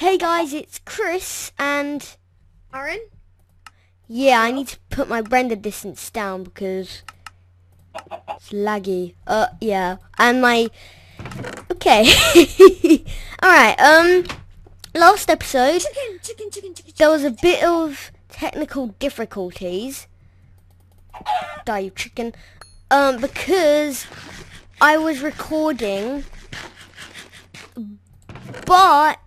Hey guys, it's Chris and Aaron? yeah, I need to put my render distance down because it's laggy. Uh, yeah, and my okay. All right. Um, last episode Chicken, chicken, chicken, chicken, there was a bit of technical difficulties. Die, you chicken. Um, because I was recording, but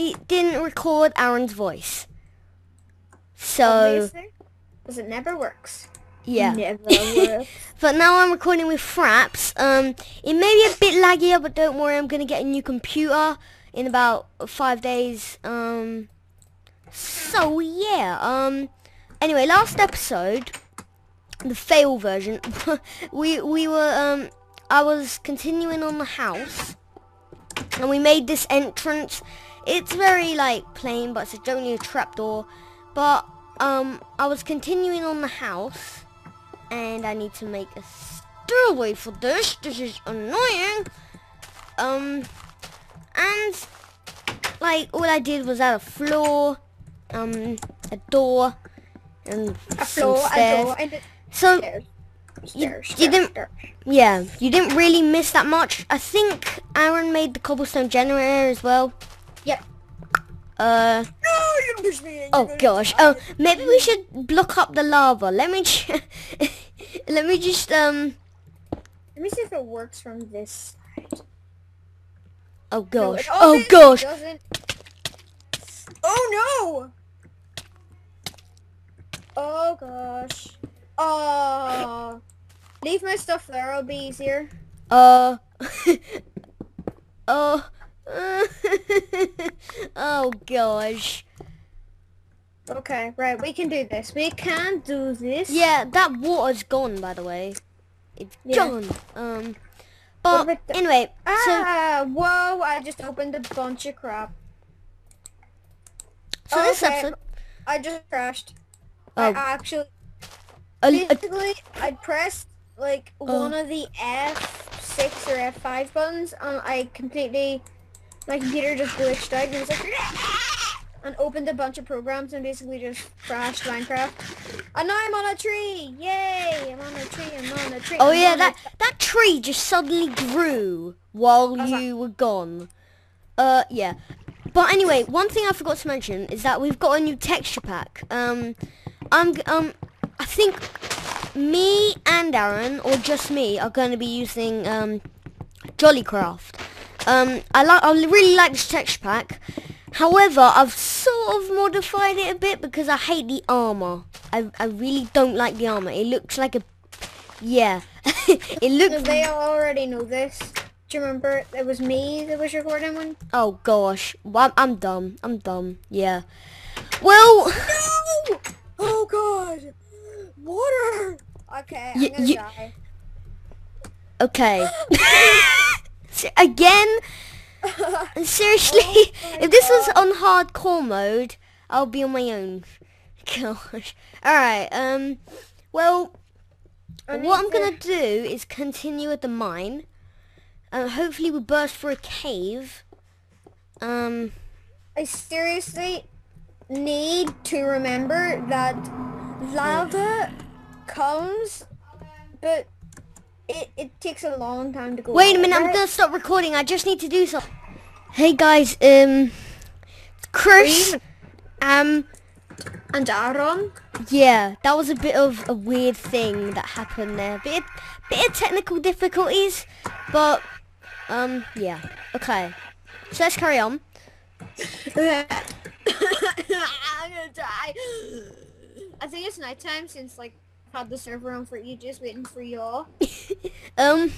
it didn't record Aaron's voice. So Obviously. Because it never works. yeah. Never works. But now I'm recording with Fraps. Um, it may be a bit laggier, but don't worry, I'm gonna get a new computer in about five days. Um, so yeah. Um, anyway, last episode, the fail version, we we were um, I was continuing on the house, and we made this entrance. It's very like plain, but it's only a trapdoor. But um, I was continuing on the house and I need to make a stairway for this. This is annoying. Um, and like all I did was add a floor, um, a door, and A floor, a door, and a So stairs. You- Stairs, you stairs, didn't- stairs. yeah, you didn't really miss that much. I think Aaron made the cobblestone generator as well. Uh, No, you pushed me. oh gosh. Oh, maybe we should block up the lava. Let me, ch- let me just um. Let me see if it works from this side. Oh gosh. it Oh gosh. doesn't. Oh no! Oh gosh. Oh. Leave my stuff there, it'll be easier. Uh. oh. oh gosh. Okay, right, we can do this. We can do this. Yeah, that water's gone, by the way. It's Yeah. gone. Um. But anyway, so Ah, whoa, I just opened a bunch of crap. so this okay. episode. I just crashed. Oh, I actually, a, a, basically, I pressed like Oh. one of the F6 or F5 buttons and I completely, my computer just glitched out and it was like, and opened a bunch of programs and basically just crashed Minecraft. And now I'm on a tree! Yay! I'm on a tree, I'm on a tree. oh I'm yeah, that that tree just suddenly grew while you were gone. Uh, yeah. But anyway, one thing I forgot to mention is that we've got a new texture pack. Um, I'm um, I think me and Aaron, or just me, are going to be using um, Jollycraft. Um, I like, I really like this texture pack. However, I've sort of modified it a bit because I hate the armor. I, I really don't like the armor. It looks like a, yeah, it looks. they already know this. Do you remember it was me that was recording one? Oh gosh, well, I'm, I'm dumb. I'm dumb. Yeah. Well, No! Oh god! Water! Okay, I'm gonna you- die. okay. Again, seriously, Oh if this was on hardcore mode, I'll be on my own. Gosh. All right. Um. Well, what I'm gonna do is continue at the mine. And hopefully we burst through a cave. Um. I seriously need to remember that lava comes, but it, it takes a long time to go Wait a minute, I'm gonna stop recording. I just need to do something. Hey guys, um, Chris, um, And Aaron? yeah, that was a bit of a weird thing that happened there. Bit, bit of technical difficulties, but, um, yeah, okay. So let's carry on. I'm gonna die. I think it's nighttime since like had the server on for ages waiting for y'all. um,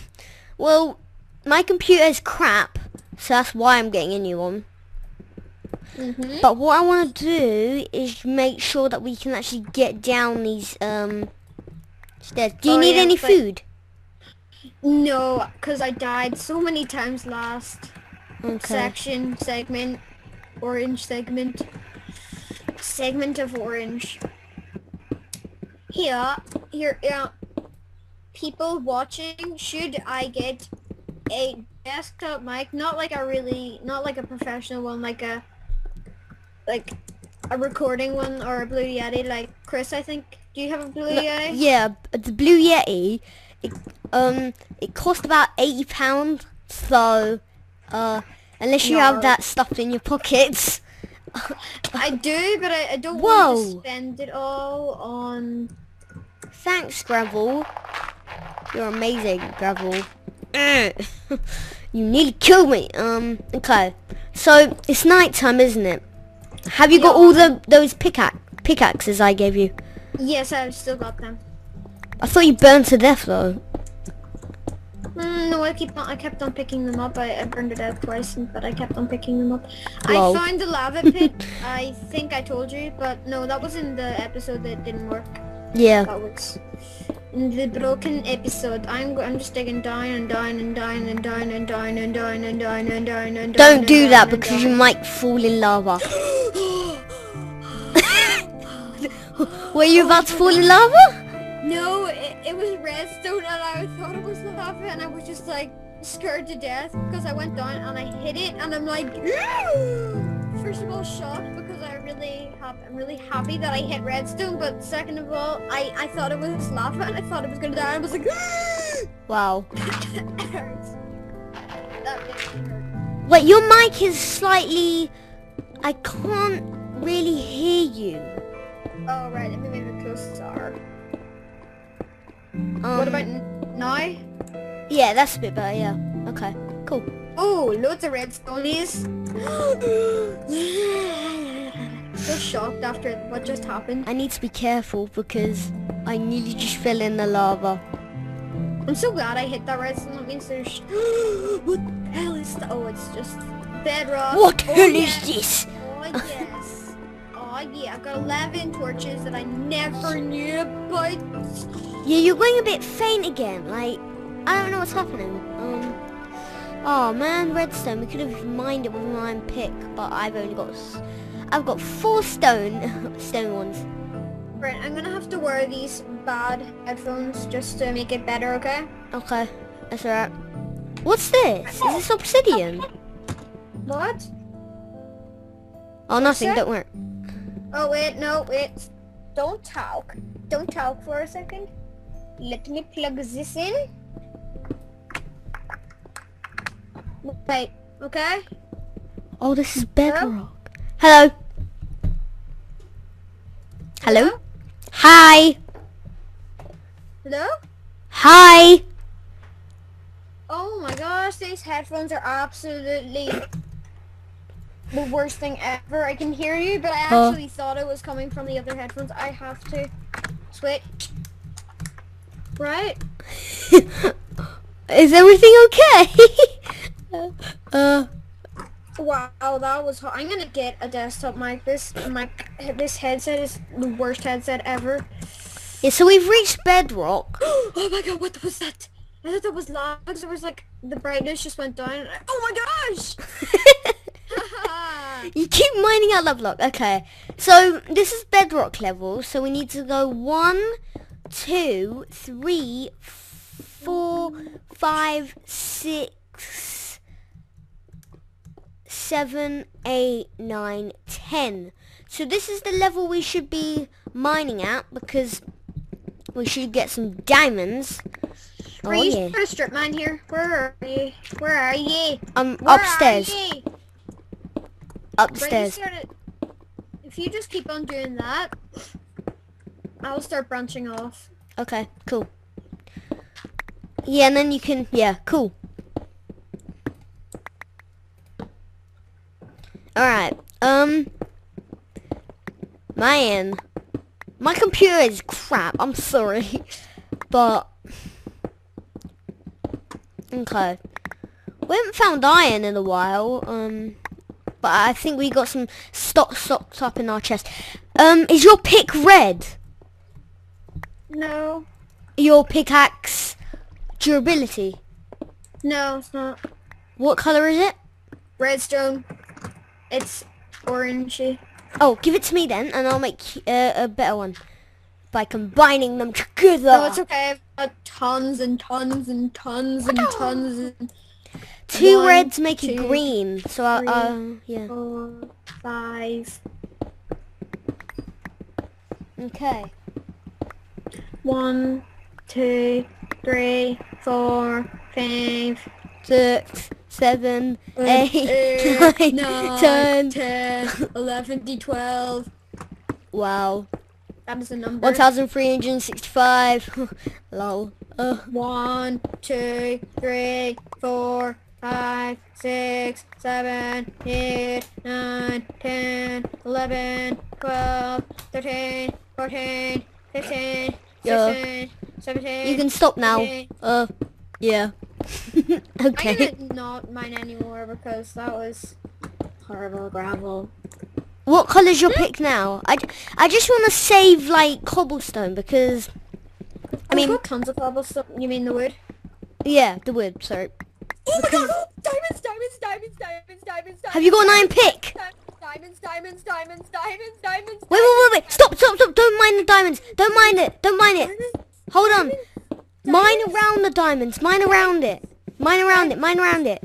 well, my computer is crap, so that's why I'm getting a new one. Mm-hmm. But what I want to do is make sure that we can actually get down these um stairs. Do you Oh, need yeah, any food? No, because I died so many times last Okay. section, segment, orange segment, segment of orange. Here, here, yeah. People watching, should I get a desktop mic? Not like a really, not like a professional one, like a like a recording one or a Blue Yeti like Chris, I think. Do you have a Blue Yeti? Yeah, the Blue Yeti. It, um, it cost about eighty pound. So, uh, unless you No. have that stuffed in your pockets. I do, but I, I don't want to spend it all on... Thanks, Gravel. You're amazing, Gravel. Mm. you nearly killed me. Um, okay. So, it's night time, isn't it? Have you got all the those pickaxe pickaxes I gave you? Yes, I've still got them. I thought you burned to death though. Mm, no, I keep on. I kept on picking them up. I, I burned it out twice, but I kept on picking them up. Lol. I found the lava pit. I think I told you, but no, that was in the episode that didn't work. Yeah. That in the broken episode. I'm I'm just digging down and down and down and down and down and down and down and down and down. Don't do that because you might fall in lava. Were you about to fall in lava? No, it, it was redstone and I thought it was lava and I was just like scared to death because I went down and I hit it and I'm like first of all shocked because I really hap- I'm really happy that I hit redstone but second of all I, I thought it was lava and I thought it was gonna die and I was like Wow. it hurts. That really hurt. Wait, your mic is slightly... I can't really hear you. Oh right, let me move it closer. Um, what about now? Yeah, that's a bit better, yeah. Okay, cool. Oh, loads of redstonies. so shocked after what just happened. I need to be careful because I nearly just fell in the lava. I'm so glad I hit that redstone. That means there's... what the hell is that? Oh, it's just bedrock. What oh, hell yes. is this? Oh, yes. oh, yeah. I've got 11 torches that I never knew about. Yeah, you're going a bit faint again. Like, I don't know what's happening. Um, oh man, redstone. We could have mined it with an iron pick, but I've only got, I've got four stone, stone ones. Right, I'm gonna have to wear these bad headphones just to make it better, okay? Okay, that's alright. What's this? Is this obsidian? What? Oh, nothing. Don't worry. Oh, wait, no, wait. Don't talk. Don't talk for a second. Let me plug this in. Wait, okay? Oh, this is bedrock. Hello. Hello. Hi. Hello? Hi. Oh my gosh, these headphones are absolutely the worst thing ever. I can hear you, but I actually thought it was coming from the other headphones. I have to switch. Right? Is everything okay? uh, Wow, that was hard. I'm gonna get a desktop mic. This mic, this headset is the worst headset ever. yeah, so we've reached bedrock. oh my god, what was that? I thought that was lags. It was like the brightness just went down. And I, oh my gosh! you keep mining out love block. Okay, so this is bedrock level. So we need to go one, two, three, four, five, six, seven, eight, nine, ten. So this is the level we should be mining at because we should get some diamonds. Oh Freeze yeah. a strip mine here. Where are you? Where are you? Um, Where upstairs. Are you? Upstairs. started- If you just keep on doing that, I'll start branching off. Okay, cool. Yeah, and then you can, yeah, cool. Alright, um, man, my computer is crap, I'm sorry, but, okay. We haven't found iron in a while, um, but I think we got some stock stocked up in our chest. Um, is your pick red? No, Your pickaxe durability. no, it's not. What color is it? Redstone. It's orangey. Oh, give it to me then, and I'll make uh, a better one by combining them together. No, it's okay. I've got tons and tons and tons and tons. And... two One, reds make it two, green. So I, uh, yeah. Four, five. Okay. One, two, three, four, five, Six, seven, eight, eight, nine, ten. 10, 11, 12. Wow. That is the number. 1,365. Lol. Uh, One, two, three, four, five, six, seven, eight, nine, ten, eleven, twelve, thirteen, fourteen, fifteen, Yeah. sixteen, seventeen. you can stop now. 18. Uh, yeah. Okay. gonna not mine anymore because that was horrible gravel. What colour's your pick now? I, I just want to save, like, cobblestone because... I mean, got tons of cobblestone. You mean the wood? yeah, the wood, sorry. Oh my god! Diamonds, diamonds, diamonds, diamonds, diamonds, Have you got an iron pick? Diamonds, diamonds, diamonds, diamonds, diamonds. Wait, wait, wait, wait. Stop, stop, stop. Don't mine the diamonds. Don't mine it. Don't mine it. Hold on. Mine around the diamonds. Mine around it. Mine around it. Mine around it.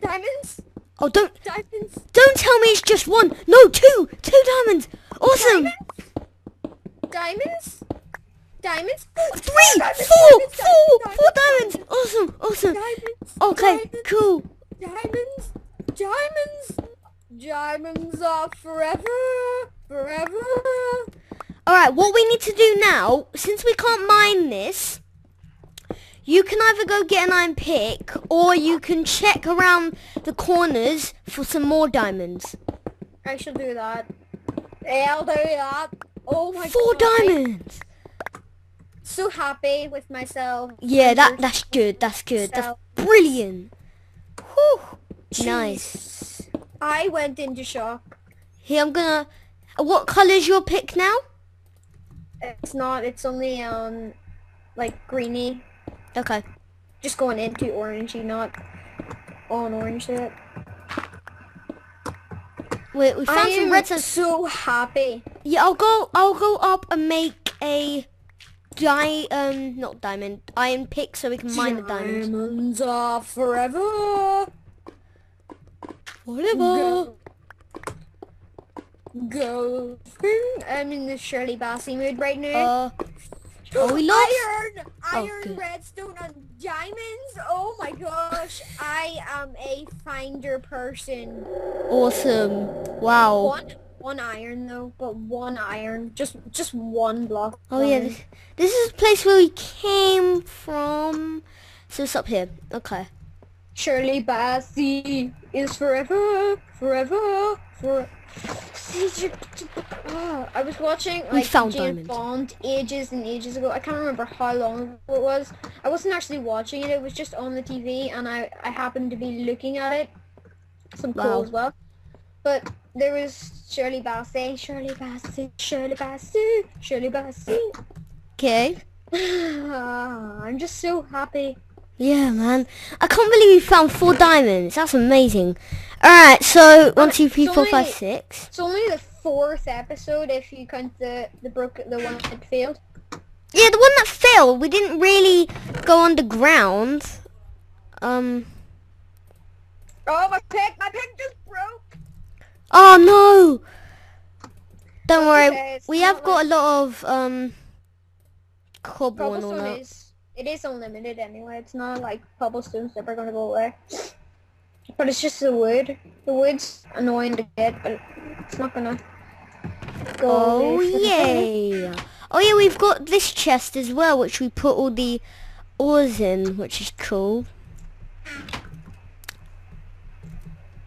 Diamonds, Oh, don't, diamonds, don't tell me it's just one. No, two. Two diamonds. Awesome. diamonds, diamonds. Oh, three, Diamonds, four, diamonds, four, diamonds, four diamonds. Awesome, awesome. Diamonds. Okay, diamonds, cool. Diamonds, diamonds, diamonds are forever, forever. Alright, what we need to do now, since we can't mine this, you can either go get an iron pick, or you can check around the corners for some more diamonds. I shall do that. Yeah, I'll do that. Oh my Four god. Diamonds! So happy with myself. Yeah, that that's good, that's good, that's brilliant. Whew. Nice. I went into shock. Here, I'm gonna... What colour's your pick now? It's not, it's only, um, like, greeny. Okay. Just going into orangey, not on orange yet. Wait, we I found some am redstone. so happy. Yeah, I'll go. I'll go up and make a di um not diamond iron pick so we can mine the diamonds. Diamonds are forever. Whatever. Go. Go. I'm in the Shirley Bassey mood right now. Uh, oh, we lost. Iron, Oh, iron, redstone, and diamonds. Oh my gosh, I am a finder person. Awesome. Wow. One, one iron though, but one iron, just, just one block. Oh yeah, this, this is the place where we came from. So it's up here. Okay. Shirley Bassey is forever, forever, forever, Oh, I was watching We like found James. Bond ages and ages ago. I can't remember how long it was. I wasn't actually watching it. It was just on the TV, and I I happened to be looking at it. Some cool Wow. as well. But there was Shirley Bassey, Shirley Bassey, Shirley Bassey, Shirley Bassey. Okay. I'm just so happy. Yeah, man. I can't believe we found four diamonds. That's amazing. Alright, so one, two, three, four, five, six. It's only- six. It's only the fourth episode if you count the the broke the one that failed. Yeah, the one that failed. We didn't really go underground. Um. Oh my pick! My pick just broke. Oh no! Don't That's worry. We have got a lot of um cobble and all that. It is unlimited anyway. It's not like cobblestone's never gonna go away. But it's just the wood. The wood's annoying to get, but it's not gonna go Oh yay! Oh yeah, we've got this chest as well, which we put all the ores in, which is cool.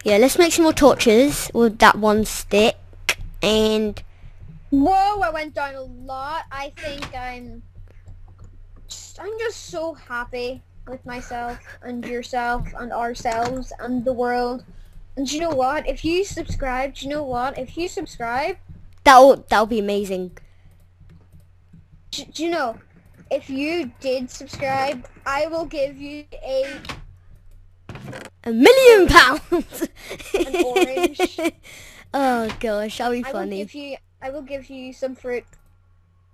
Yeah, let's make some more torches with that one stick. And Whoa! I went down a lot. I think I'm. Just, I'm just so happy with myself and yourself and ourselves and the world. And you know what? If you subscribe, you know what? If you subscribe, that'll that'll be amazing. do, do you know? If you did subscribe, I will give you a A million pounds. An orange. oh gosh, that'll be I will funny. give you I will give you some fruit.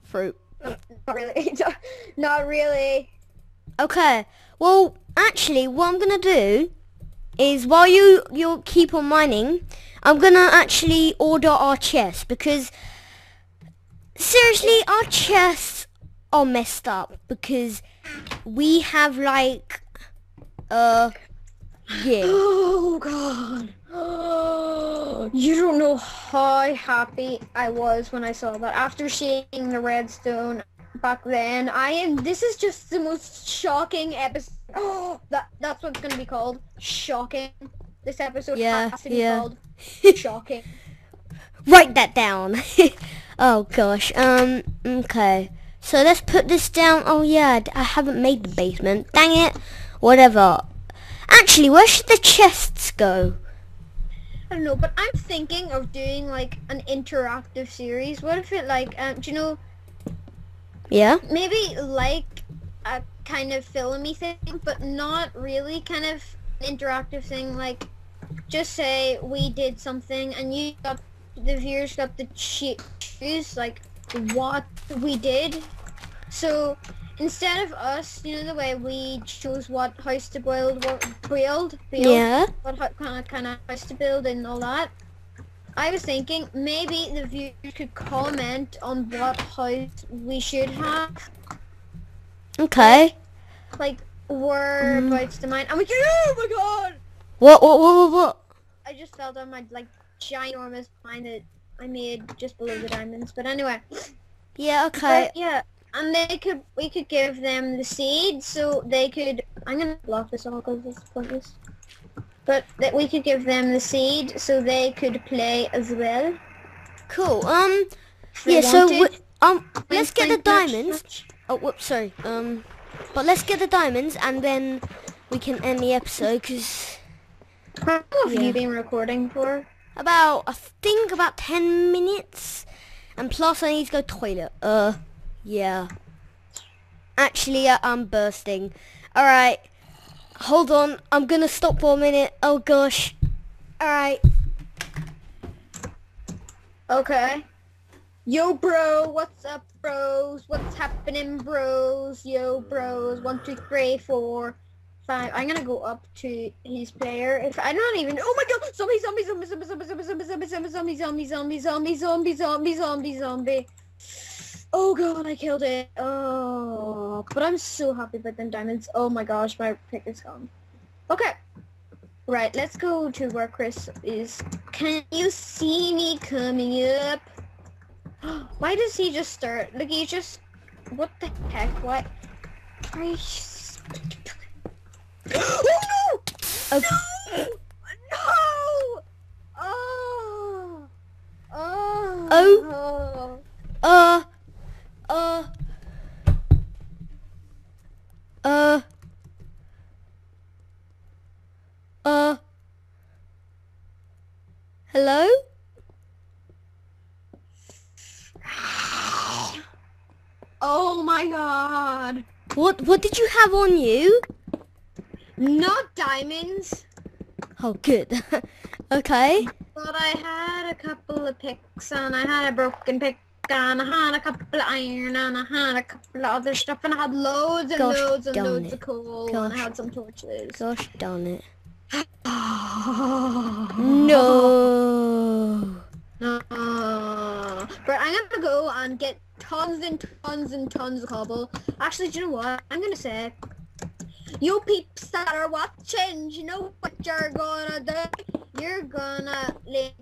Fruit. Not really. Not really. Okay. Well, actually, what I'm gonna do is while you you keep on mining, I'm gonna actually order our chests because seriously, our chests are messed up because we have like uh yeah. Oh god. you don't know how happy I was when I saw that. After seeing the redstone back then, I am this is just the most shocking episode Oh that that's what's gonna be called. Shocking. This episode Yeah, has to be yeah. called Shocking. Write that down. oh gosh. Um. Okay. So let's put this down. Oh yeah, I haven't made the basement. Dang it. Whatever. Actually, where should the chests go? I don't know, but I'm thinking of doing like an interactive series. What if it like um do you know Yeah. maybe like a kind of filmy thing, but not really kind of interactive thing. Like, just say we did something and you got the viewers got to choo- choose like what we did. So instead of us, you know, the way we chose what house to build, what build, build, Yeah. what kind of kind of house to build and all that. I was thinking maybe the viewers could comment on what house we should have Okay. like whereabouts mm-hmm. to mine. I'm like, oh my god! What? What? What? What? what? I just fell down my like ginormous mine that I made just below the diamonds. But anyway, Yeah. Okay. but yeah, and they could we could give them the seed so they could. I'm gonna block this all because it's pointless. But that we could give them the seed so they could play as well. Cool. Um. Yeah. So wanted. w- um. Let's get the Wink, wink, nudge, diamonds. Oh, whoops. Sorry. Um. But let's get the diamonds and then we can end the episode because How long have Yeah. you been recording for? about I think about ten minutes, and plus I need to go toilet. Uh. Yeah. Actually, uh, I'm bursting. All right. Hold on. I'm gonna stop for a minute. Oh gosh. All right. Okay. Yo, bro, what's up, bros? What's happening, bros? Yo, bros. One, two, three, four, five. I'm gonna go up to his player. If I'm not even. Oh my God! Zombie, zombie, zombie, zombie, zombie, zombie, zombie, zombie, zombie, zombie, zombie, zombie, zombie, zombie, zombie, zombie. Oh God, I killed it. Oh, but I'm so happy about them diamonds. Oh my gosh, my pick is gone. Okay. Right, let's go to where Chris is. Can you see me coming up? Why does he just start? Like he just... What the heck? What? Are you... oh no! Oh. No! No! Oh! Oh! Oh. Uh. Uh. Uh. Uh. Hello? Oh my god! What what did you have on you? Not diamonds, Oh good. okay. but I had a couple of picks and I had a broken pick and I had a couple of iron and I had a couple of other stuff and I had loads and Gosh loads and loads it. of coal and I had some torches. Gosh darn it. no. No. But I'm gonna go and get tons and tons and tons of cobble. Actually, do you know what? I'm gonna say, you peeps that are watching, you know what you're gonna do? You're gonna like,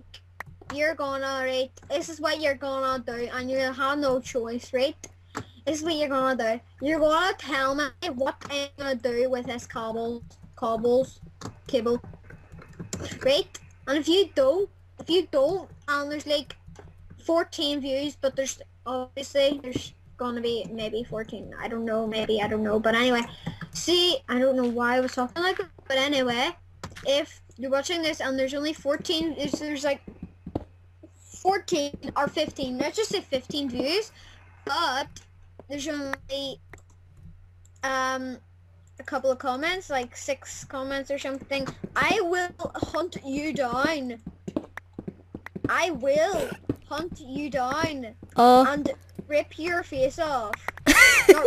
you're gonna right. This is what you're gonna do, and you have no choice, right? This is what you're gonna do. You're gonna tell me what I'm gonna do with this cobbles, cobbles, cable, right? And if you don't, if you don't, and there's like 14 views, but there's obviously there's gonna be maybe 14. I don't know, maybe I don't know. But anyway, see, I don't know why I was talking like that. But anyway, if you're watching this and there's only 14, there's, there's like 14 or 15. Let's just say 15 views, but there's only um a couple of comments, like six comments or something. I will hunt you down. I will hunt you down Uh. and rip your face off. No,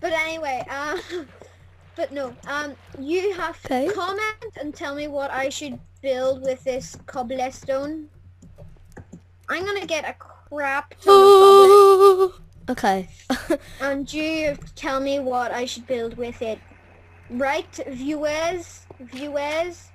but anyway, um, But no, um, you have Okay. to comment and tell me what I should build with this cobblestone. I'm gonna get a crap ton of okay. and you tell me what I should build with it. Right, viewers, viewers.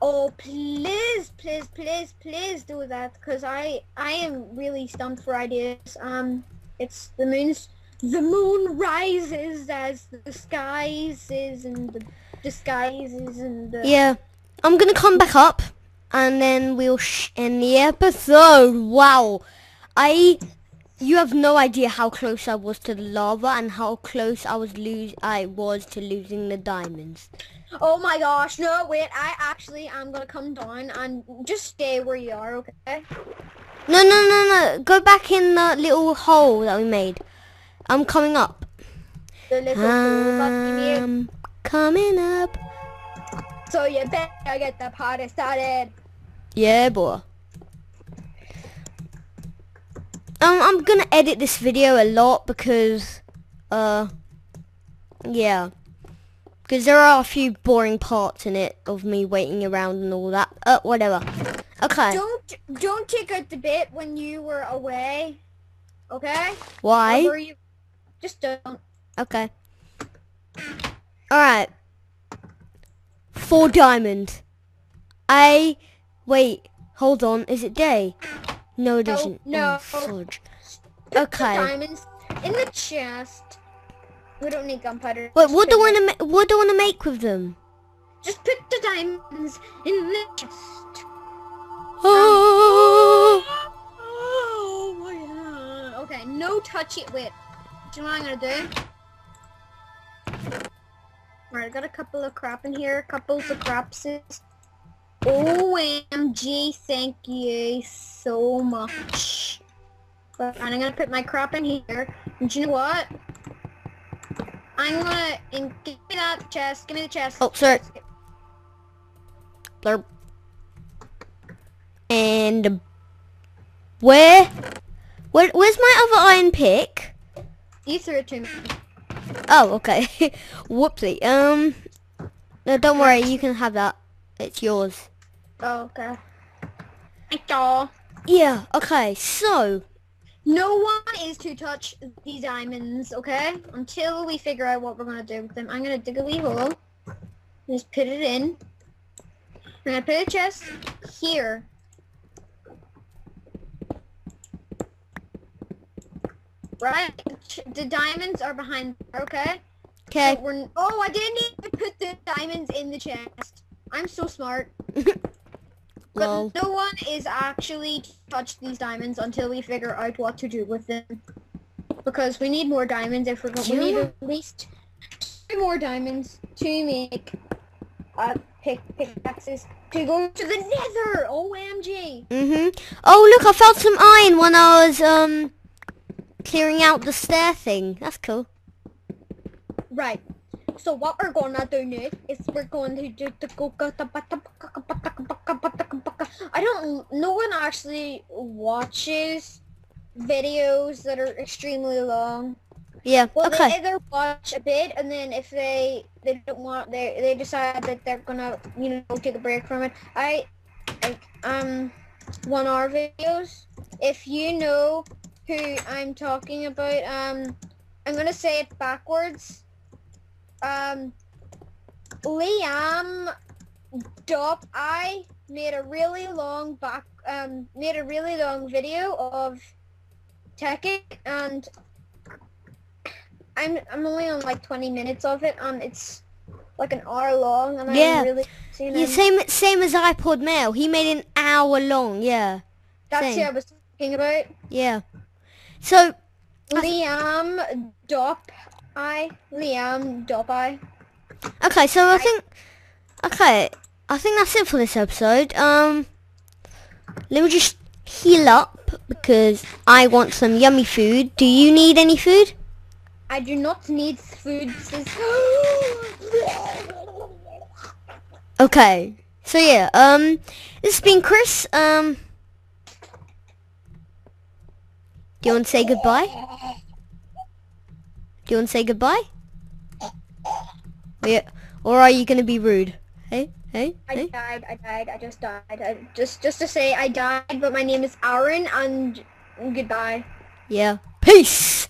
Oh, please, please, please, please do that, cause I, I am really stumped for ideas. Um, it's the moon's, the moon rises as the skies is and the disguises and the. yeah. I'm gonna come back up and then we'll sh- end the episode. Wow. I you have no idea how close I was to the lava and how close I was lose I was to losing the diamonds. Oh my gosh, no, wait, I actually am gonna come down and just stay where you are, okay? No, no, no, no. Go back in the little hole that we made. I'm coming up. The little hole that we made. I'm coming up. So you better get the party started. Yeah, boy. Um, I'm gonna edit this video a lot because, uh, yeah. Because there are a few boring parts in it of me waiting around and all that. Uh, whatever. Okay. Don't don't take out the bit when you were away, okay? Why? you? Just don't. Okay. Alright. Four diamond. I... Wait. Hold on. Is it day? No, it oh, No, isn't. no. Oh, Okay. Diamonds in the chest. We don't need gunpowder. Wait, what do I want to What do I want to make with them? Just put the diamonds in the chest. Oh, Oh my god. Okay, no touch it. Wait. Do you know what I'm gonna do? Alright, I got a couple of crap in here. Couples of crapses. OMG, thank you so much. But I'm gonna put my crap in here. And do you know what? I'm gonna and give me that chest. Give me the chest. Oh, sorry. Blurb. And where? Where? Where's my other iron pick? You threw it to me. Oh, okay. Whoopsie. Um. No, don't worry. You can have that. It's yours. Oh, okay. Yeah. Okay. So. No one is to touch these diamonds, okay? Until we figure out what we're gonna do with them. I'm gonna dig a wee hole. Just put it in. I'm gonna put a chest here. Right? The diamonds are behind okay? Okay. So oh, I didn't even put the diamonds in the chest. I'm so smart. Lol. But no one is actually to touch these diamonds until we figure out what to do with them. Because we need more diamonds if we're going to... we need at least two more diamonds to make uh pick pickaxes to go to the nether. OMG. Mm hmm Oh, look! I found some iron when I was um clearing out the stair thing. That's cool. Right. So what we're gonna do now is we're going to do the go go the I don't no one actually watches videos that are extremely long. Yeah. Well, they okay. either watch a bit and then if they they don't want they they decide that they're gonna you know take a break from it. I like um one hour videos. If you know who I'm talking about, um I'm gonna say it backwards. Um Liam Dop I made a really long back um made a really long video of Tekken and I'm I'm only on like 20 minutes of it. Um, it's like an hour long, and Yeah. I'm really seeing Yeah, same same as iPod Mail. He made an hour long. Yeah. That's same. I was talking about. Yeah. So Liam Dop I Liam I. okay, so I think okay, I think that's it for this episode. Um, let me just heal up because I want some yummy food. Do you need any food? I do not need food. Okay. So yeah, um, this has been Chris. Um, do you want to say goodbye? Do you want to say goodbye? Or, you, or are you gonna be rude? Hey, hey, I hey. died. I died. I just died. I, just just to say, I died. But my name is Aaron, and goodbye. Yeah. Peace.